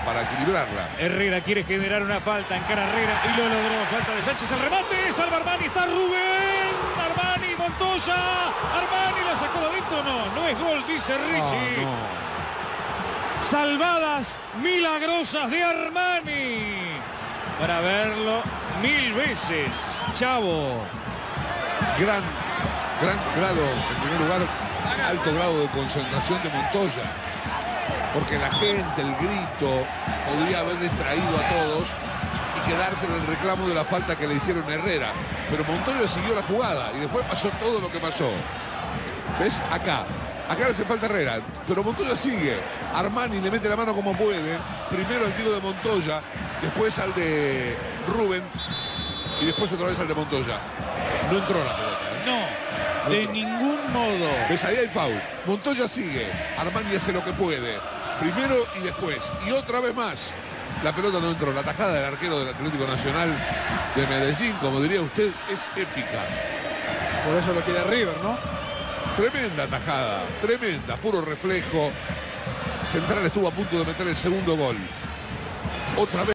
para equilibrarla. Herrera quiere generar una falta en cara Herrera y lo logró. Falta de Sánchez, el remate, salva Armani, está Rubén, Armani, Montoya, Armani la sacó de adentro, no, no es gol, dice Richie. Ah, Salvadas milagrosas de Armani. Para verlo mil veces. Chavo. Gran, gran grado, en primer lugar, alto grado de concentración de Montoya. Porque la gente, el grito, podría haber distraído a todos y quedarse en el reclamo de la falta que le hicieron a Herrera. Pero Montoya siguió la jugada y después pasó todo lo que pasó. ¿Ves? Acá. Acá le hace falta Herrera, pero Montoya sigue. Armani le mete la mano como puede. Primero el tiro de Montoya, después al de Rubén y después otra vez al de Montoya. No entró la pelota. ¿eh? No, de ningún modo. ¿Ves? Ahí hay foul. Montoya sigue. Armani hace lo que puede. Primero y después. Y otra vez más. La pelota no entró. La tajada del arquero del Atlético Nacional de Medellín, como diría usted, es épica. Por eso lo quiere River, ¿no? Tremenda tajada, tremenda, puro reflejo. Central estuvo a punto de meter el segundo gol. Otra vez.